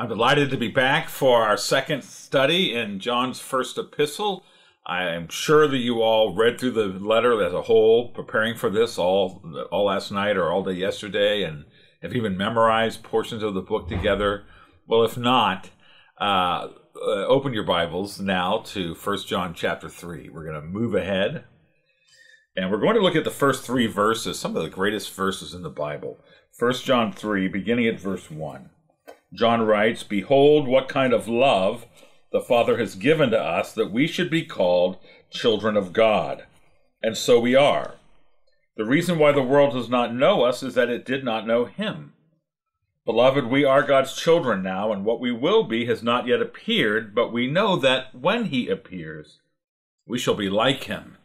I'm delighted to be back for our second study in John's first epistle. I am sure that you all read through the letter as a whole, preparing for this all all last night or all day yesterday, and have even memorized portions of the book together. Well, if not, uh, uh, open your Bibles now to First John chapter three. We're going to move ahead, and we're going to look at the first three verses, some of the greatest verses in the Bible. First John three, beginning at verse one. John writes, Behold, what kind of love the Father has given to us that we should be called children of God. And so we are. The reason why the world does not know us is that it did not know Him. Beloved, we are God's children now, and what we will be has not yet appeared, but we know that when He appears, we shall be like Him,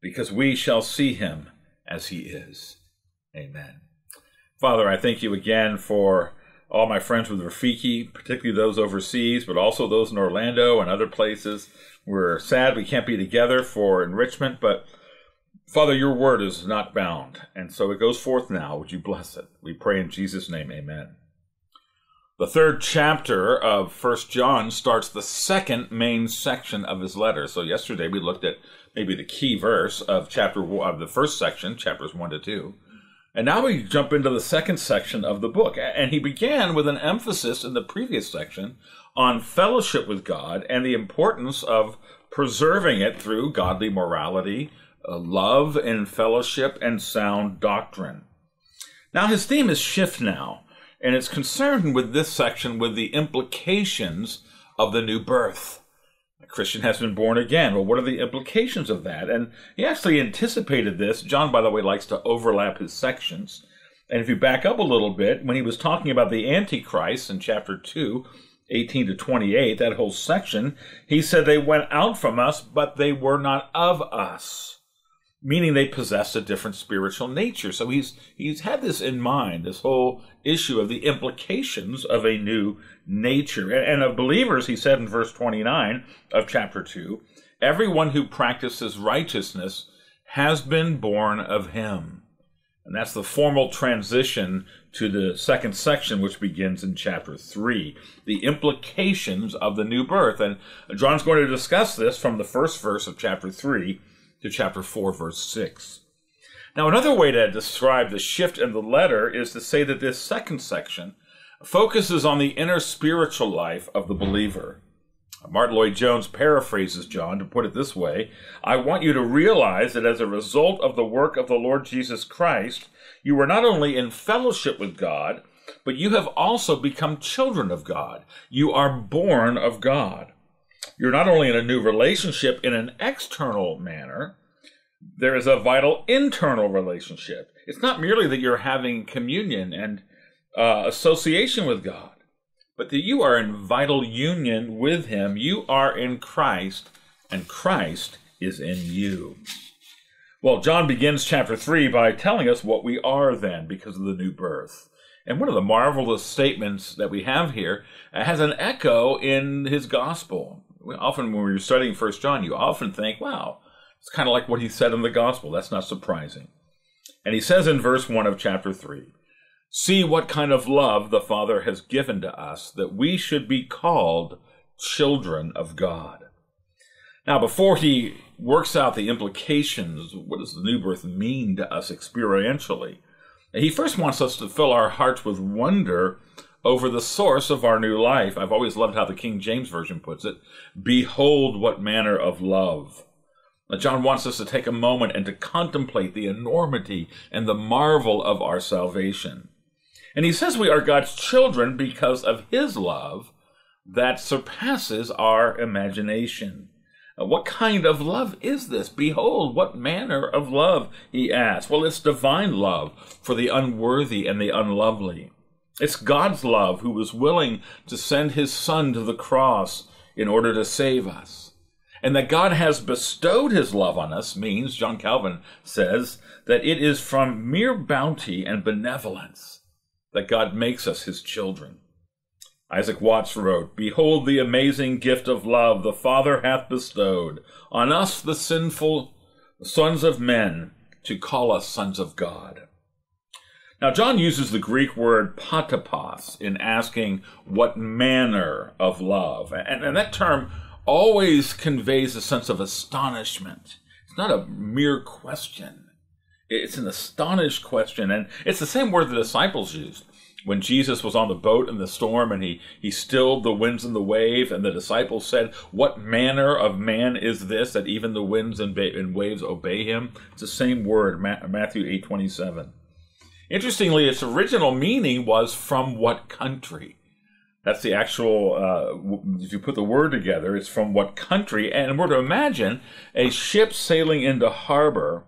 because we shall see Him as He is. Amen. Father, I thank you again for all my friends with Rafiki, particularly those overseas, but also those in Orlando and other places. We're sad we can't be together for enrichment, but Father, your word is not bound, and so it goes forth now. Would you bless it? We pray in Jesus' name, amen. The third chapter of First John starts the second main section of his letter. So yesterday we looked at maybe the key verse of chapter of the first section, chapters one to two. And now we jump into the second section of the book. And he began with an emphasis in the previous section on fellowship with God and the importance of preserving it through godly morality, uh, love and fellowship, and sound doctrine. Now his theme is shift now, and it's concerned with this section with the implications of the new birth. Christian has been born again. Well, what are the implications of that? And he actually anticipated this. John, by the way, likes to overlap his sections. And if you back up a little bit, when he was talking about the Antichrist in chapter 2, 18 to 28, that whole section, he said they went out from us, but they were not of us meaning they possess a different spiritual nature. So he's he's had this in mind, this whole issue of the implications of a new nature. And, of believers, he said in verse 29 of chapter 2, everyone who practices righteousness has been born of him. And that's the formal transition to the second section, which begins in chapter 3. The implications of the new birth. And John's going to discuss this from the first verse of chapter 3 to chapter 4, verse 6. Now, another way to describe the shift in the letter is to say that this second section focuses on the inner spiritual life of the believer. Martyn Lloyd-Jones paraphrases John to put it this way I want you to realize that as a result of the work of the Lord Jesus Christ, you are not only in fellowship with God, but you have also become children of God. You are born of God you're not only in a new relationship in an external manner, there is a vital internal relationship. It's not merely that you're having communion and uh, association with God, but that you are in vital union with Him. You are in Christ, and Christ is in you. Well, John begins chapter 3 by telling us what we are then because of the new birth. And one of the marvelous statements that we have here has an echo in his gospel often when we're studying First John, you often think, wow, it's kind of like what he said in the gospel. That's not surprising. And he says in verse 1 of chapter 3 See what kind of love the Father has given to us that we should be called children of God. Now, before he works out the implications, what does the new birth mean to us experientially? He first wants us to fill our hearts with wonder over the source of our new life. I've always loved how the King James Version puts it Behold, what manner of love. Now, John wants us to take a moment and to contemplate the enormity and the marvel of our salvation. And he says we are God's children because of his love that surpasses our imagination. Uh, what kind of love is this? Behold, what manner of love, he asks. Well, it's divine love for the unworthy and the unlovely. It's God's love who was willing to send his son to the cross in order to save us. And that God has bestowed his love on us means, John Calvin says, that it is from mere bounty and benevolence that God makes us his children. Isaac Watts wrote, Behold the amazing gift of love the Father hath bestowed on us, the sinful sons of men, to call us sons of God. Now, John uses the Greek word potapos in asking what manner of love. And, and that term always conveys a sense of astonishment. It's not a mere question. It's an astonished question. And it's the same word the disciples used when Jesus was on the boat in the storm and he, he stilled the winds and the wave, and the disciples said, What manner of man is this that even the winds and, ba- and waves obey him? It's the same word, Matthew 8 27. Interestingly, its original meaning was from what country? That's the actual, uh, if you put the word together, it's from what country. And we're to imagine a ship sailing into harbor,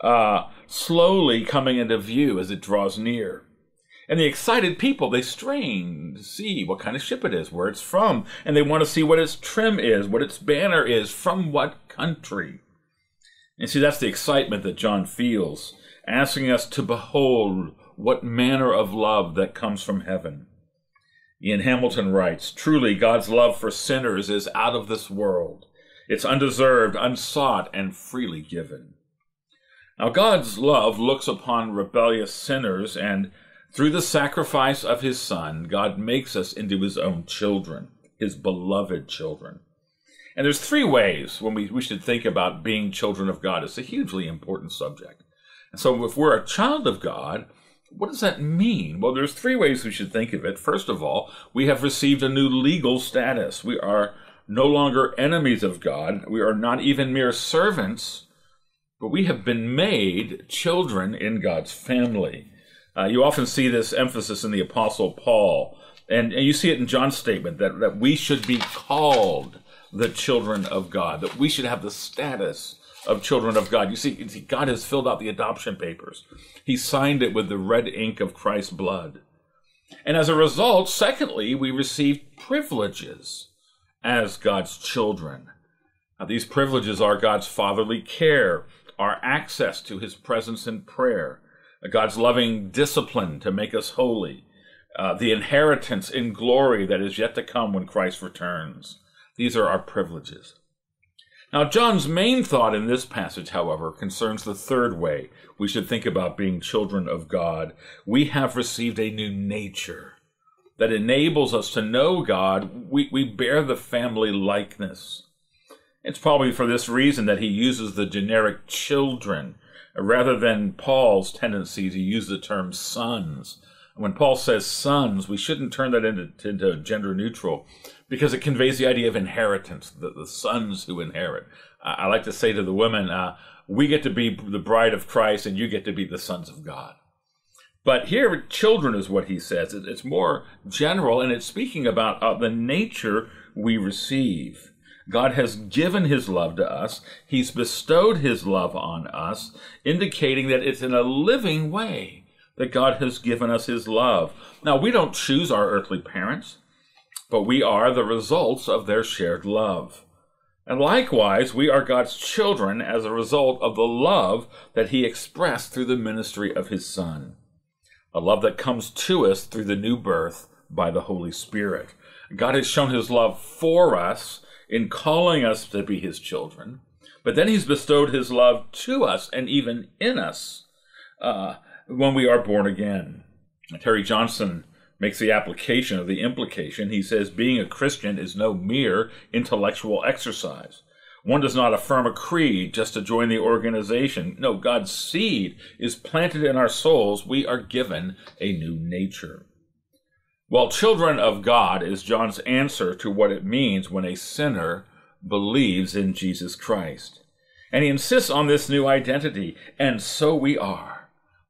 uh, slowly coming into view as it draws near. And the excited people, they strain to see what kind of ship it is, where it's from, and they want to see what its trim is, what its banner is, from what country. And see, that's the excitement that John feels asking us to behold what manner of love that comes from heaven. Ian Hamilton writes Truly, God's love for sinners is out of this world. It's undeserved, unsought, and freely given. Now, God's love looks upon rebellious sinners, and through the sacrifice of his Son, God makes us into his own children, his beloved children. And there's three ways when we, we should think about being children of God. It's a hugely important subject. So if we're a child of God, what does that mean? Well, there's three ways we should think of it. First of all, we have received a new legal status. We are no longer enemies of God. We are not even mere servants, but we have been made children in God's family. Uh, you often see this emphasis in the Apostle Paul, and, and you see it in John's statement that, that we should be called the children of God, that we should have the status of children of God. You see, God has filled out the adoption papers. He signed it with the red ink of Christ's blood. And as a result, secondly, we receive privileges as God's children. Now, these privileges are God's fatherly care, our access to his presence in prayer, God's loving discipline to make us holy, uh, the inheritance in glory that is yet to come when Christ returns. These are our privileges. Now, John's main thought in this passage, however, concerns the third way we should think about being children of God. We have received a new nature that enables us to know God. We, we bear the family likeness. It's probably for this reason that he uses the generic children rather than Paul's tendency to use the term sons. When Paul says sons, we shouldn't turn that into, into gender neutral because it conveys the idea of inheritance, the, the sons who inherit. Uh, I like to say to the women, uh, we get to be the bride of Christ and you get to be the sons of God. But here, children is what he says. It's more general and it's speaking about uh, the nature we receive. God has given his love to us. He's bestowed his love on us, indicating that it's in a living way that God has given us his love. Now, we don't choose our earthly parents but we are the results of their shared love. And likewise, we are God's children as a result of the love that He expressed through the ministry of His Son. A love that comes to us through the new birth by the Holy Spirit. God has shown His love for us in calling us to be His children, but then He's bestowed His love to us and even in us uh, when we are born again. Terry Johnson makes the application of the implication. He says being a Christian is no mere intellectual exercise. One does not affirm a creed just to join the organization. No, God's seed is planted in our souls. We are given a new nature. Well, children of God is John's answer to what it means when a sinner believes in Jesus Christ. And he insists on this new identity, and so we are.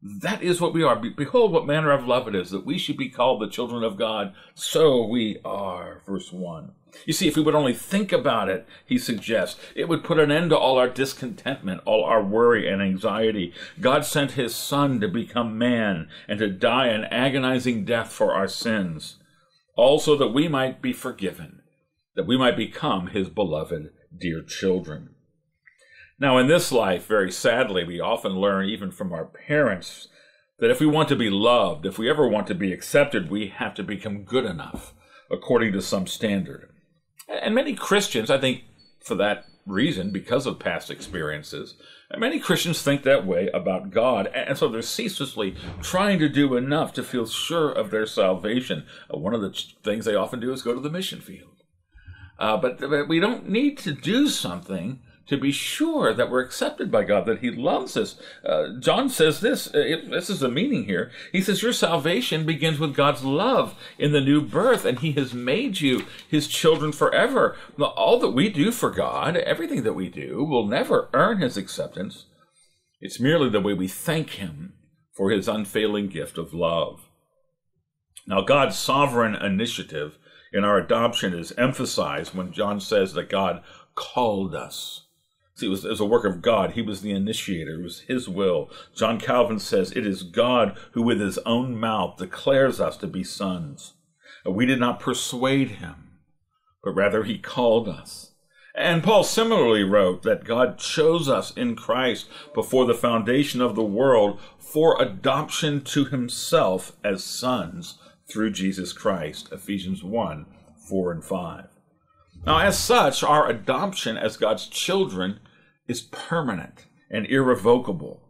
That is what we are. Behold, what manner of love it is that we should be called the children of God. So we are. Verse 1. You see, if we would only think about it, he suggests, it would put an end to all our discontentment, all our worry and anxiety. God sent his Son to become man and to die an agonizing death for our sins, also that we might be forgiven, that we might become his beloved dear children. Now, in this life, very sadly, we often learn, even from our parents, that if we want to be loved, if we ever want to be accepted, we have to become good enough according to some standard. And many Christians, I think, for that reason because of past experiences. Many Christians think that way about God, and so they're ceaselessly trying to do enough to feel sure of their salvation. Uh, one of the things they often do is go to the mission field. Uh, but, but we don't need to do something to be sure that we're accepted by God, that He loves us. Uh, John says this, uh, it, this is the meaning here. He says, Your salvation begins with God's love in the new birth, and He has made you His children forever. All that we do for God, everything that we do, will never earn His acceptance. It's merely the way we thank Him for His unfailing gift of love. Now, God's sovereign initiative in our adoption is emphasized when John says that God called us. See, it was, it was a work of God. He was the initiator. It was His will. John Calvin says, It is God who with His own mouth declares us to be sons. We did not persuade Him, but rather He called us. And Paul similarly wrote that God chose us in Christ before the foundation of the world for adoption to Himself as sons through Jesus Christ. Ephesians 1 4 and 5. Now, as such, our adoption as God's children is permanent and irrevocable.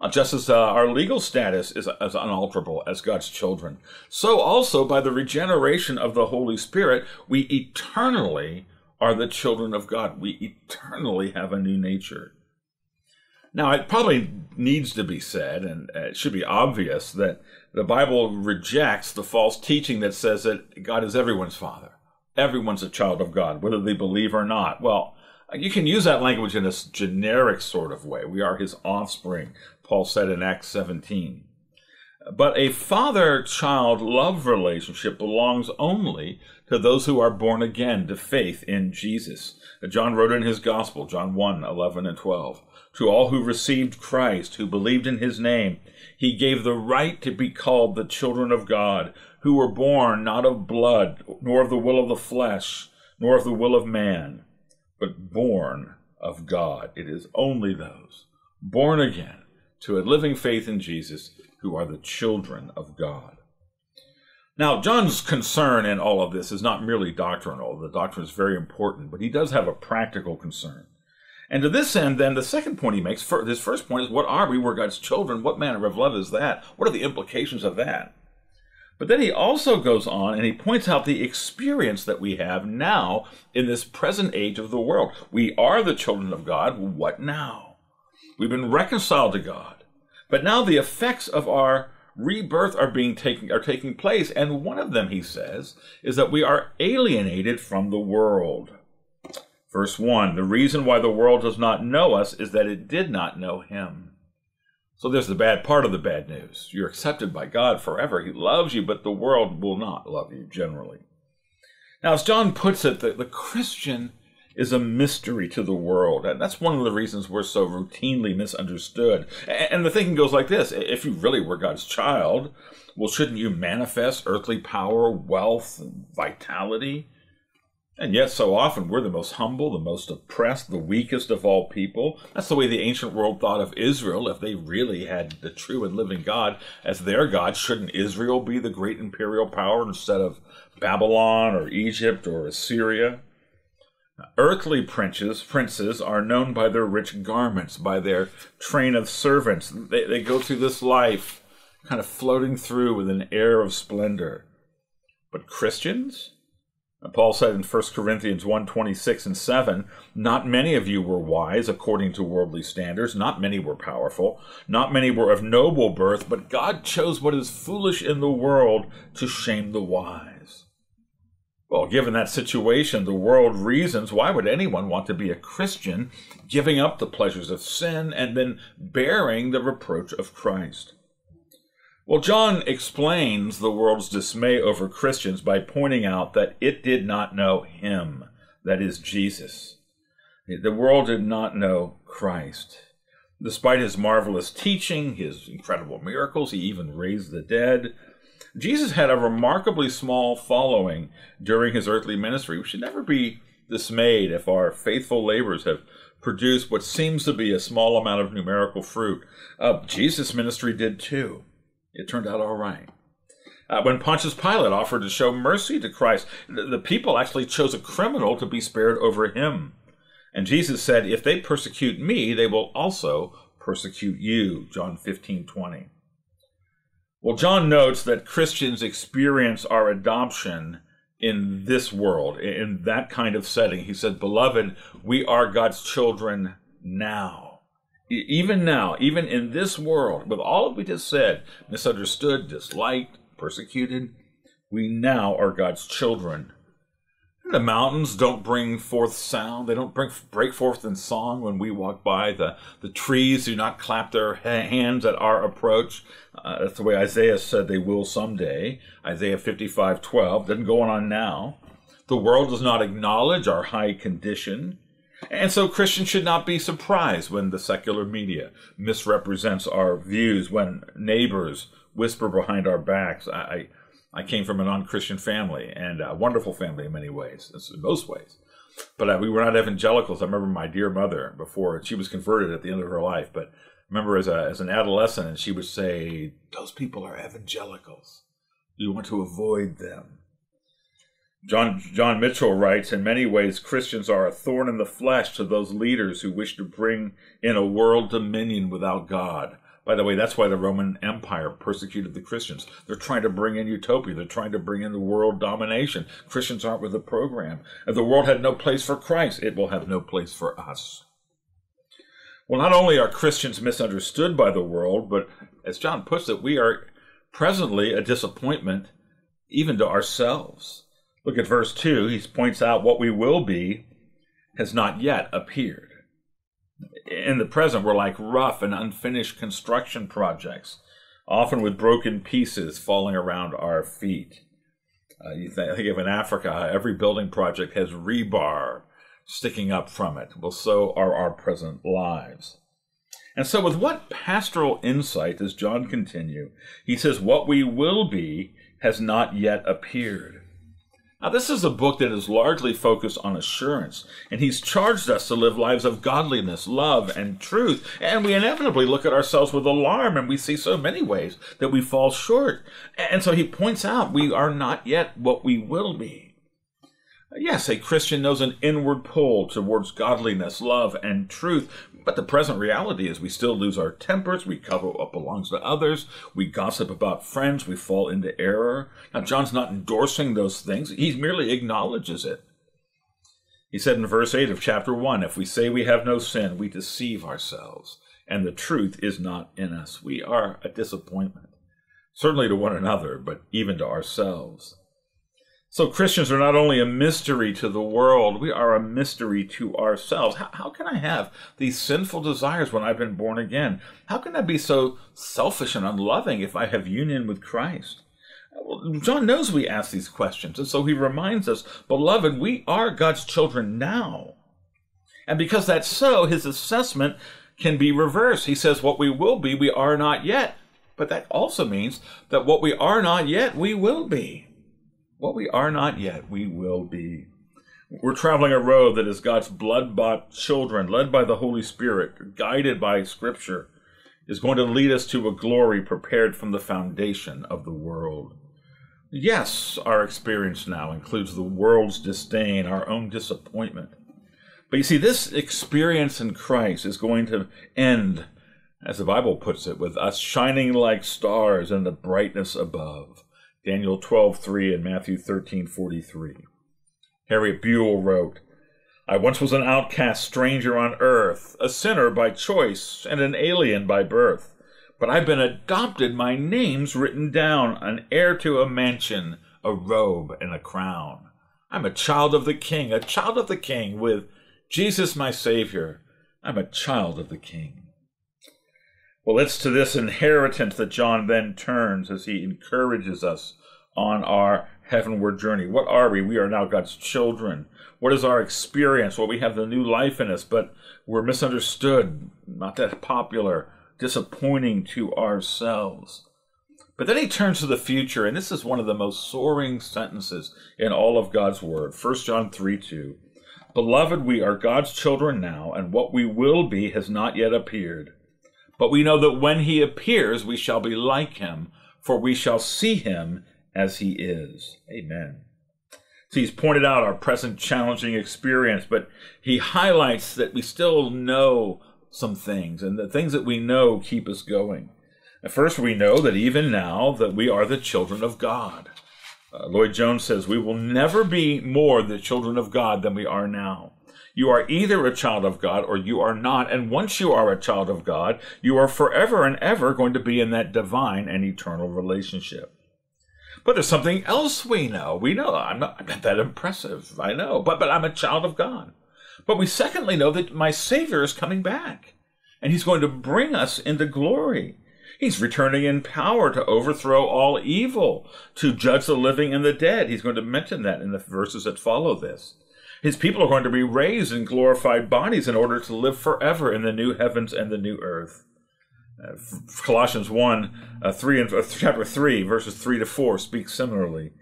Uh, just as uh, our legal status is as unalterable as God's children, so also by the regeneration of the Holy Spirit, we eternally are the children of God. We eternally have a new nature. Now, it probably needs to be said, and it should be obvious, that the Bible rejects the false teaching that says that God is everyone's father. Everyone's a child of God, whether they believe or not. Well, you can use that language in a generic sort of way. We are his offspring, Paul said in Acts 17. But a father child love relationship belongs only to those who are born again to faith in Jesus. John wrote in his gospel, John 1 11 and 12. To all who received Christ, who believed in his name, he gave the right to be called the children of God, who were born not of blood, nor of the will of the flesh, nor of the will of man but born of God. It is only those born again to a living faith in Jesus who are the children of God. Now, John's concern in all of this is not merely doctrinal. The doctrine is very important, but he does have a practical concern. And to this end, then, the second point he makes, his first point is, what are we? We're God's children. What manner of love is that? What are the implications of that? But then he also goes on and he points out the experience that we have now in this present age of the world. We are the children of God. What now? We've been reconciled to God. But now the effects of our rebirth are being taking are taking place, and one of them, he says, is that we are alienated from the world. Verse 1 The reason why the world does not know us is that it did not know him. So there's the bad part of the bad news. You're accepted by God forever. He loves you, but the world will not love you generally. Now, as John puts it, the, the Christian is a mystery to the world. And that's one of the reasons we're so routinely misunderstood. And the thinking goes like this if you really were God's child, well, shouldn't you manifest earthly power, wealth, vitality? And yet, so often, we're the most humble, the most oppressed, the weakest of all people. That's the way the ancient world thought of Israel. If they really had the true and living God as their God, shouldn't Israel be the great imperial power instead of Babylon or Egypt or Assyria? Earthly princes, princes are known by their rich garments, by their train of servants. They, they go through this life kind of floating through with an air of splendor. But Christians? Paul said in 1 Corinthians 1 26 and 7, Not many of you were wise according to worldly standards, not many were powerful, not many were of noble birth, but God chose what is foolish in the world to shame the wise. Well, given that situation, the world reasons why would anyone want to be a Christian, giving up the pleasures of sin and then bearing the reproach of Christ? Well, John explains the world's dismay over Christians by pointing out that it did not know him, that is, Jesus. The world did not know Christ. Despite his marvelous teaching, his incredible miracles, he even raised the dead. Jesus had a remarkably small following during his earthly ministry. We should never be dismayed if our faithful labors have produced what seems to be a small amount of numerical fruit. Uh, Jesus' ministry did too. It turned out all right. Uh, when Pontius Pilate offered to show mercy to Christ, the, the people actually chose a criminal to be spared over him. And Jesus said, If they persecute me, they will also persecute you. John 15 20. Well, John notes that Christians experience our adoption in this world, in that kind of setting. He said, Beloved, we are God's children now. Even now, even in this world, with all that we just said, misunderstood, disliked, persecuted, we now are God's children. The mountains don't bring forth sound. They don't bring, break forth in song when we walk by. The, the trees do not clap their hands at our approach. Uh, that's the way Isaiah said they will someday. Isaiah 55 12 doesn't go on now. The world does not acknowledge our high condition. And so Christians should not be surprised when the secular media misrepresents our views, when neighbors whisper behind our backs. I, I came from a non-Christian family and a wonderful family in many ways, in most ways. But uh, we were not evangelicals. I remember my dear mother before she was converted at the end of her life. But I remember as a as an adolescent, and she would say, "Those people are evangelicals. You want to avoid them." John John Mitchell writes, "In many ways, Christians are a thorn in the flesh to those leaders who wish to bring in a world dominion without God." By the way, that's why the Roman Empire persecuted the Christians. They're trying to bring in utopia. They're trying to bring in the world domination. Christians aren't with the program. If the world had no place for Christ, it will have no place for us. Well, not only are Christians misunderstood by the world, but as John puts it, we are presently a disappointment even to ourselves. Look at verse 2. He points out what we will be has not yet appeared in the present we're like rough and unfinished construction projects, often with broken pieces falling around our feet. Uh, you think, think of in Africa, every building project has rebar sticking up from it. Well, so are our present lives. And so, with what pastoral insight does John continue? He says, What we will be has not yet appeared. Now, this is a book that is largely focused on assurance, and he's charged us to live lives of godliness, love, and truth. And we inevitably look at ourselves with alarm, and we see so many ways that we fall short. And so he points out we are not yet what we will be. Yes, a Christian knows an inward pull towards godliness, love, and truth, but the present reality is we still lose our tempers, we cover what belongs to others, we gossip about friends, we fall into error. Now, John's not endorsing those things, he merely acknowledges it. He said in verse 8 of chapter 1 If we say we have no sin, we deceive ourselves, and the truth is not in us. We are a disappointment, certainly to one another, but even to ourselves. So Christians are not only a mystery to the world, we are a mystery to ourselves. How, how, can I have these sinful desires when I've been born again? How can I be so selfish and unloving if I have union with Christ? Well, John knows we ask these questions, and so he reminds us, beloved, we are God's children now. And because that's so, his assessment can be reversed. He says, what we will be, we are not yet. But that also means that what we are not yet, we will be. What we are not yet, we will be. We're traveling a road that is God's blood bought children, led by the Holy Spirit, guided by Scripture, is going to lead us to a glory prepared from the foundation of the world. Yes, our experience now includes the world's disdain, our own disappointment. But you see, this experience in Christ is going to end, as the Bible puts it, with us shining like stars in the brightness above. Daniel 12:3 and Matthew 13:43. Harriet Buell wrote, I once was an outcast stranger on earth, a sinner by choice and an alien by birth. But I've been adopted, my name's written down, an heir to a mansion, a robe, and a crown. I'm a child of the King, a child of the King, with Jesus my Savior. I'm a child of the King. Well, it's to this inheritance that John then turns as he encourages us on our heavenward journey. What are we? We are now God's children. What is our experience? Well, we have the new life in us, but we're misunderstood, not that popular, disappointing to ourselves. But then he turns to the future, and this is one of the most soaring sentences in all of God's Word. 1 John 3 2. Beloved, we are God's children now, and what we will be has not yet appeared. But we know that when he appears, we shall be like him, for we shall see him as he is. Amen. So he's pointed out our present challenging experience, but he highlights that we still know some things, and the things that we know keep us going. At first, we know that even now that we are the children of God. Uh, Lloyd Jones says, We will never be more the children of God than we are now. You are either a child of God or you are not. And once you are a child of God, you are forever and ever going to be in that divine and eternal relationship. But there's something else we know. We know I'm not, I'm not that impressive. I know, but, but I'm a child of God. But we secondly know that my Savior is coming back and he's going to bring us into glory. He's returning in power to overthrow all evil, to judge the living and the dead. He's going to mention that in the verses that follow this. His people are going to be raised in glorified bodies in order to live forever in the new heavens and the new earth. Uh, Colossians 1, uh, 3 and uh, chapter 3, verses 3 to 4 speaks similarly.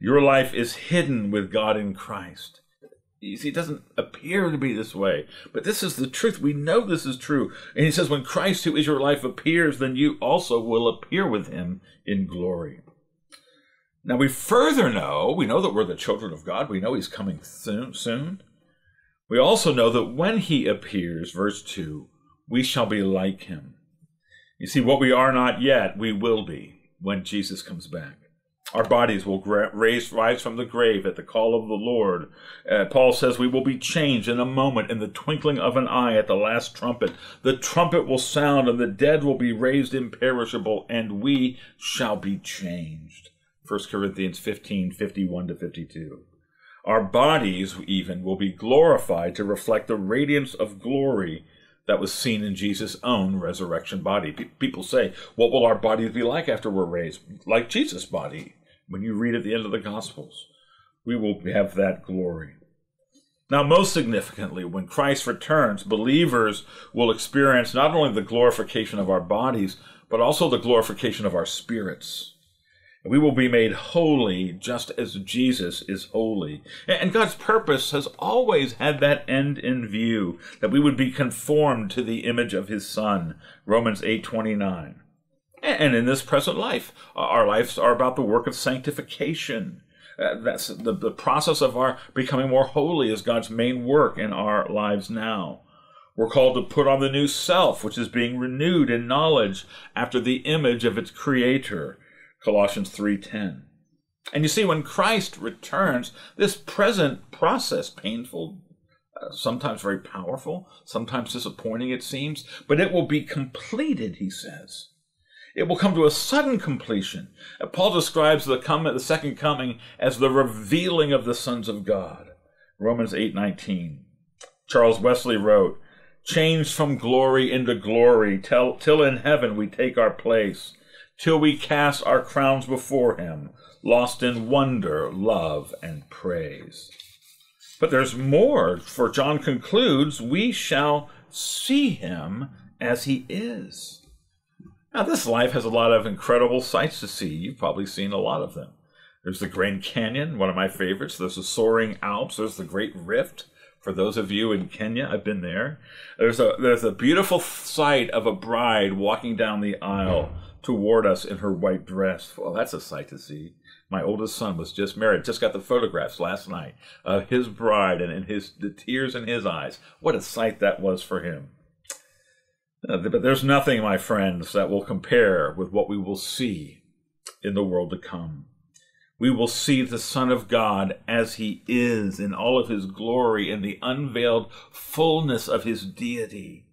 Your life is hidden with God in Christ. You see, it doesn't appear to be this way, but this is the truth. We know this is true. And he says, when Christ, who is your life, appears, then you also will appear with him in glory. Now we further know, we know that we're the children of God. We know he's coming soon, soon. We also know that when he appears, verse 2, we shall be like him. You see, what we are not yet, we will be when Jesus comes back. Our bodies will raise, rise from the grave at the call of the Lord. Uh, Paul says we will be changed in a moment, in the twinkling of an eye at the last trumpet. The trumpet will sound, and the dead will be raised imperishable, and we shall be changed. 1 Corinthians 15 51 to 52. Our bodies, even, will be glorified to reflect the radiance of glory that was seen in Jesus' own resurrection body. people say, What will our bodies be like after we're raised? Like Jesus' body when you read at the end of the Gospels. We will have that glory. Now, most significantly, when Christ returns, believers will experience not only the glorification of our bodies, but also the glorification of our spirits. We will be made holy just as Jesus is holy. And God's purpose has always had that end in view, that we would be conformed to the image of his Son. Romans 8 29. And in this present life, our lives are about the work of sanctification. That's the, the process of our becoming more holy is God's main work in our lives now. We're called to put on the new self, which is being renewed in knowledge after the image of its creator. Colossians 3:10. And you see when Christ returns, this present process painful, uh, sometimes very powerful, sometimes disappointing it seems, but it will be completed, he says. It will come to a sudden completion. Paul describes the, coming, the second coming as the revealing of the sons of God. Romans 8:19. Charles Wesley wrote, "Changed from glory into glory, till, till in heaven we take our place, till we cast our crowns before him, lost in wonder, love, and praise." But there's more, for John concludes, we shall see him as he is. Now, this life has a lot of incredible sights to see. You've probably seen a lot of them. There's the Grand Canyon, one of my favorites. There's the soaring Alps. There's the Great Rift. For those of you in Kenya, I've been there. There's a there's a beautiful sight of a bride walking down the aisle toward us in her white dress. Well, that's a sight to see. My oldest son was just married, just got the photographs last night of his bride and in his the tears in his eyes. What a sight that was for him. Uh, but there's nothing, my friends, that will compare with what we will see in the world to come. We will see the Son of God as he is in all of his glory in the unveiled fullness of his deity.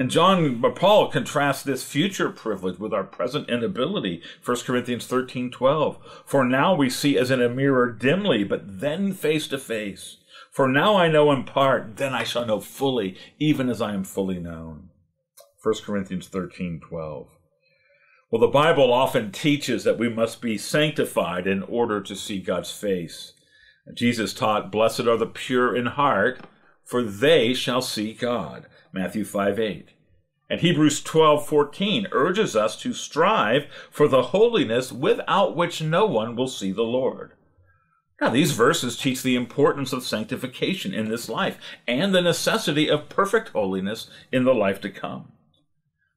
And John Paul contrasts this future privilege with our present inability. 1 Corinthians 13 12. For now we see as in a mirror dimly, but then face to face. For now I know in part, then I shall know fully, even as I am fully known. 1 Corinthians 13 12. Well, the Bible often teaches that we must be sanctified in order to see God's face. Jesus taught, Blessed are the pure in heart, for they shall see God. Matthew 5 8. And Hebrews 12 14 urges us to strive for the holiness without which no one will see the Lord. Now, these verses teach the importance of sanctification in this life and the necessity of perfect holiness in the life to come.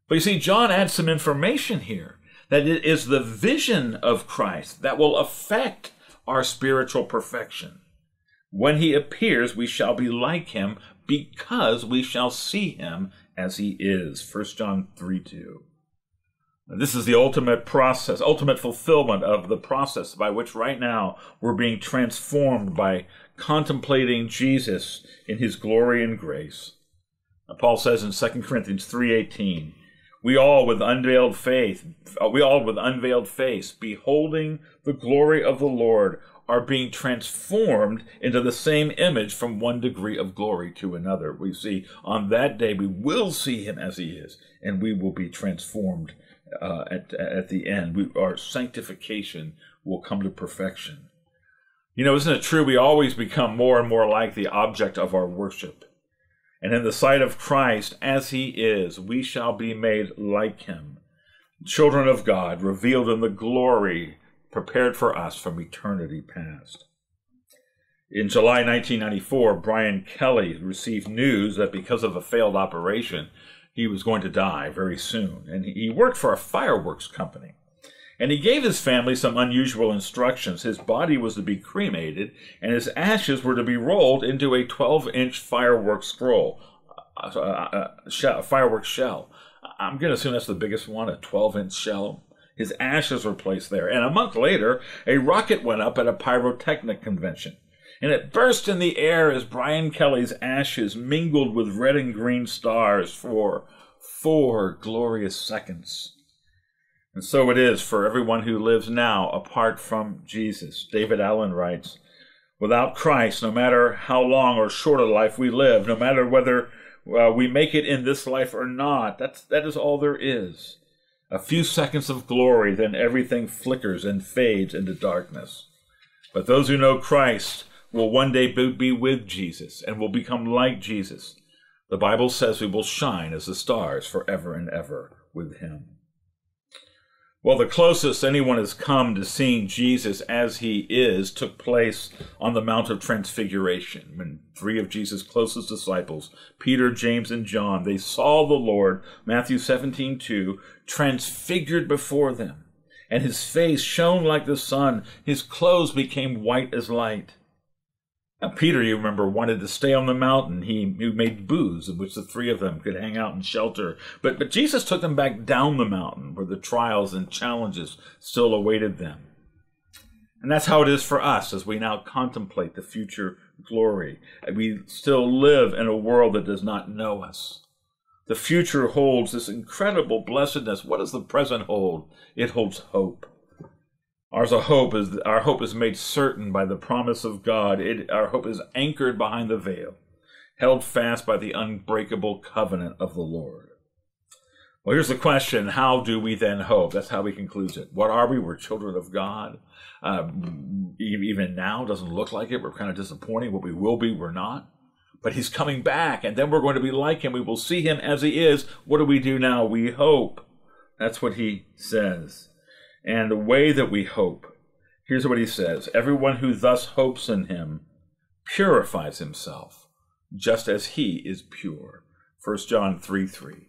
But you see, John adds some information here that it is the vision of Christ that will affect our spiritual perfection. When he appears, we shall be like him because we shall see him as he is. 1 John 3 2. This is the ultimate process, ultimate fulfillment of the process by which right now we're being transformed by contemplating Jesus in his glory and grace. Paul says in 2 Corinthians 3:18, we all with unveiled faith, we all with unveiled face, beholding the glory of the Lord, are being transformed into the same image from one degree of glory to another. We see on that day we will see him as he is, and we will be transformed uh, at, at the end. We, our sanctification will come to perfection. You know, isn't it true? We always become more and more like the object of our worship. And in the sight of Christ, as he is, we shall be made like him. Children of God, revealed in the glory prepared for us from eternity past. In July 1994, Brian Kelly received news that because of a failed operation, he was going to die very soon. And he worked for a fireworks company. And he gave his family some unusual instructions. His body was to be cremated, and his ashes were to be rolled into a 12 inch fireworks scroll, a, a, a, a fireworks shell. I'm going to assume that's the biggest one, a 12 inch shell. His ashes were placed there. And a month later, a rocket went up at a pyrotechnic convention. And it burst in the air as Brian Kelly's ashes mingled with red and green stars for four glorious seconds. And so it is for everyone who lives now apart from Jesus. David Allen writes, Without Christ, no matter how long or short a life we live, no matter whether uh, we make it in this life or not, that's, that is all there is. A few seconds of glory, then everything flickers and fades into darkness. But those who know Christ will one day be with Jesus and will become like Jesus. The Bible says we will shine as the stars forever and ever with him. Well, the closest anyone has come to seeing Jesus as he is took place on the Mount of Transfiguration when three of Jesus' closest disciples, Peter, James, and John, they saw the Lord, Matthew 17, 2, transfigured before them. And his face shone like the sun, his clothes became white as light. Now, Peter, you remember, wanted to stay on the mountain. He, he made booths in which the three of them could hang out and shelter. But, but Jesus took them back down the mountain where the trials and challenges still awaited them. And that's how it is for us as we now contemplate the future glory. We still live in a world that does not know us. The future holds this incredible blessedness. What does the present hold? It holds hope. Ours a hope is our hope is made certain by the promise of God. It, our hope is anchored behind the veil, held fast by the unbreakable covenant of the Lord. Well, here's the question: How do we then hope? That's how he concludes it. What are we? We're children of God. Uh, even now, doesn't look like it. We're kind of disappointing. What we will be, we're not. But he's coming back, and then we're going to be like him. We will see him as he is. What do we do now? We hope. That's what he says and the way that we hope. Here's what he says Everyone who thus hopes in him purifies himself, just as he is pure. 1 John 3 3.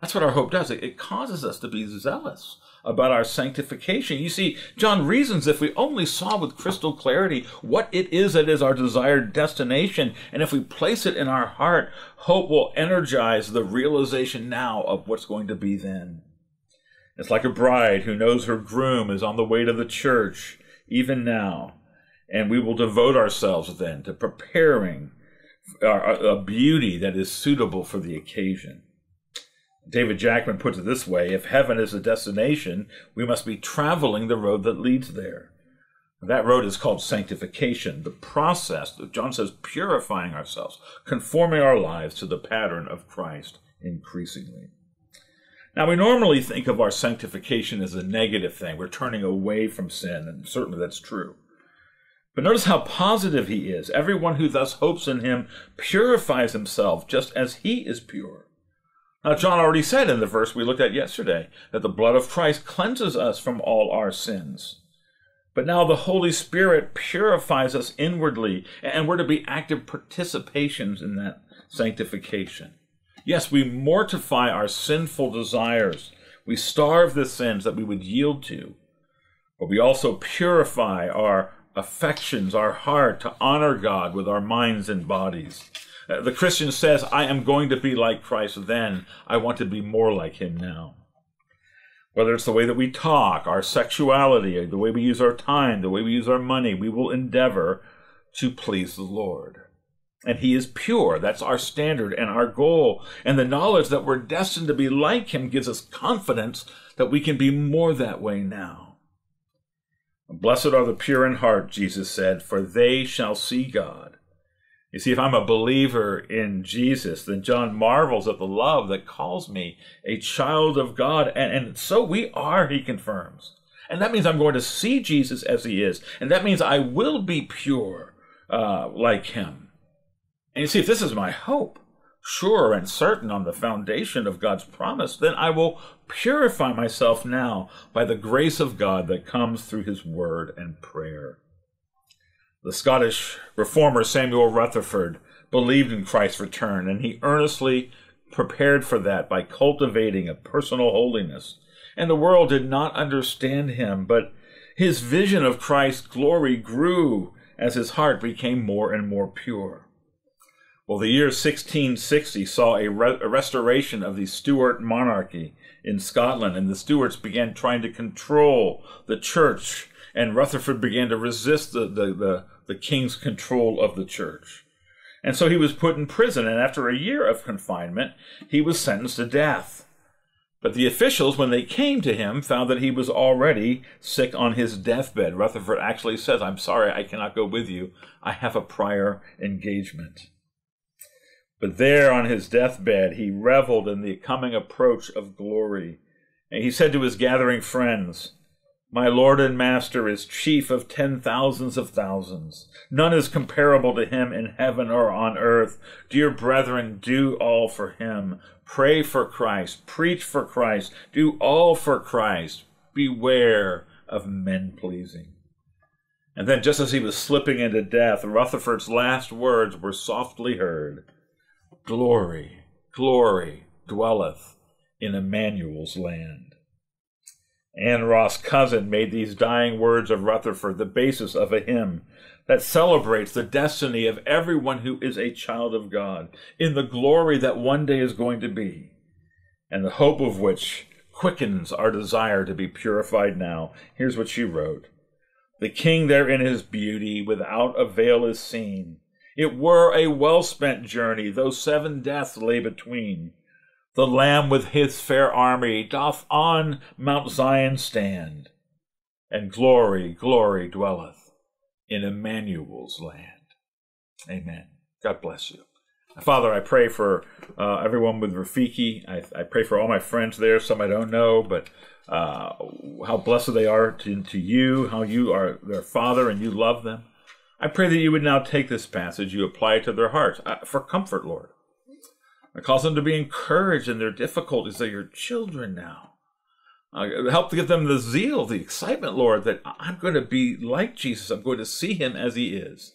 That's what our hope does. It, causes us to be zealous about our sanctification. You see, John reasons if we only saw with crystal clarity what it is that is our desired destination, and if we place it in our heart, hope will energize the realization now of what's going to be then. It's like a bride who knows her groom is on the way to the church, even now. And we will devote ourselves then to preparing a beauty that is suitable for the occasion. David Jackman puts it this way if heaven is a destination, we must be traveling the road that leads there. That road is called sanctification, the process, John says, purifying ourselves, conforming our lives to the pattern of Christ increasingly. Now, we normally think of our sanctification as a negative thing. We're turning away from sin, and certainly that's true. But notice how positive he is. Everyone who thus hopes in him purifies himself just as he is pure. Now, John already said in the verse we looked at yesterday that the blood of Christ cleanses us from all our sins. But now the Holy Spirit purifies us inwardly, and we're to be active participations in that sanctification. Yes, we mortify our sinful desires. We starve the sins that we would yield to. But we also purify our affections, our heart, to honor God with our minds and bodies. Uh, the Christian says, I am going to be like Christ then. I want to be more like him now. Whether it's the way that we talk, our sexuality, the way we use our time, the way we use our money, we will endeavor to please the Lord. And He is pure. That's our standard and our goal. And the knowledge that we're destined to be like Him gives us confidence that we can be more that way now. Blessed are the pure in heart, Jesus said, for they shall see God. You see, if I'm a believer in Jesus, then John marvels at the love that calls me a child of God. And, and so we are, he confirms. And that means I'm going to see Jesus as he is. And that means I will be pure uh, like him. And you see, if this is my hope, sure and certain on the foundation of God's promise, then I will purify myself now by the grace of God that comes through his word and prayer. The Scottish reformer Samuel Rutherford believed in Christ's return, and he earnestly prepared for that by cultivating a personal holiness. And the world did not understand him, but his vision of Christ's glory grew as his heart became more and more pure. Well, the year 1660 saw a, re- a, restoration of the Stuart monarchy in Scotland, and the Stuarts began trying to control the church and Rutherford began to resist the, the, the, the king's control of the church. And so he was put in prison, and after a year of confinement, he was sentenced to death. But the officials, when they came to him, found that he was already sick on his deathbed. Rutherford actually says, I'm sorry, I cannot go with you. I have a prior engagement. But there on his deathbed, he reveled in the coming approach of glory. And he said to his gathering friends, my Lord and Master is chief of ten thousands of thousands. None is comparable to him in heaven or on earth. Dear brethren, do all for him. Pray for Christ. Preach for Christ. Do all for Christ. Beware of men pleasing. And then, just as he was slipping into death, Rutherford's last words were softly heard Glory, glory dwelleth in Emmanuel's land. Anne Ross Cousin made these dying words of Rutherford the basis of a hymn that celebrates the destiny of everyone who is a child of God in the glory that one day is going to be, and the hope of which quickens our desire to be purified now. Here's what she wrote The king there in his beauty without a veil is seen. It were a well spent journey, though seven deaths lay between. The Lamb with his fair army doth on Mount Zion stand, and glory, glory dwelleth in Emmanuel's land. Amen. God bless you. Father, I pray for uh, everyone with Rafiki. I, I, pray for all my friends there, some I don't know, but uh, how blessed they are to, to you, how you are their father and you love them. I pray that you would now take this passage, you apply it to their hearts uh, for comfort, Lord. I cause them to be encouraged in their difficulties. They're your children now. Uh, help to give them the zeal, the excitement, Lord, that I'm going to be like Jesus. I'm going to see him as he is.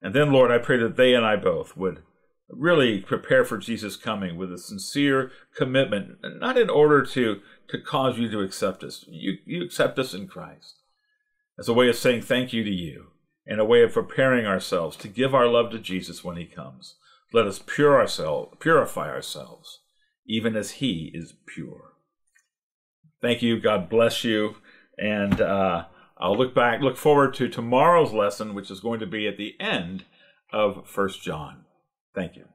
And then, Lord, I pray that they and I both would really prepare for Jesus' coming with a sincere commitment, not in order to, to cause you to accept us. You, you accept us in Christ as a way of saying thank you to you and a way of preparing ourselves to give our love to Jesus when he comes. Let us pure ourselves, purify ourselves, even as He is pure. Thank you. God bless you. And uh, I'll look back, look forward to tomorrow's lesson, which is going to be at the end of First John. Thank you.